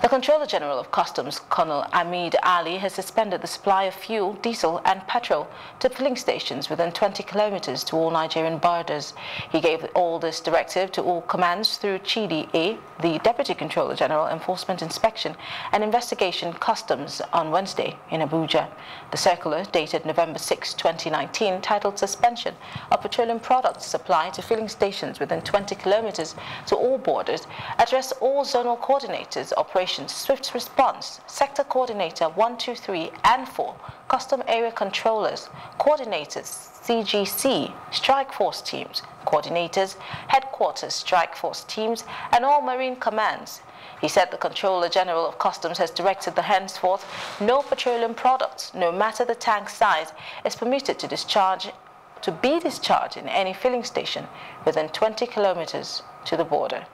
The Comptroller General of Customs, Colonel Hamid Ali, has suspended the supply of fuel, diesel and petrol to filling stations within 20 kilometers to all Nigerian borders. He gave all this directive to all commands through Chidi A, the Deputy Comptroller General Enforcement Inspection and Investigation Customs on Wednesday in Abuja. The circular, dated November 6, 2019, titled Suspension of Petroleum Products Supply to Filling Stations within 20 kilometers to all borders, addressed all zonal coordinators operating Operations Swift Response, Sector Coordinator 1, 2, 3, and 4, Custom Area Controllers, Coordinators, CGC, Strike Force Teams, Coordinators, Headquarters Strike Force Teams, and all Marine Commands. He said the Comptroller General of Customs has directed that henceforth no petroleum products, no matter the tank size, is permitted to discharge to be discharged in any filling station within 20 kilometers to the border.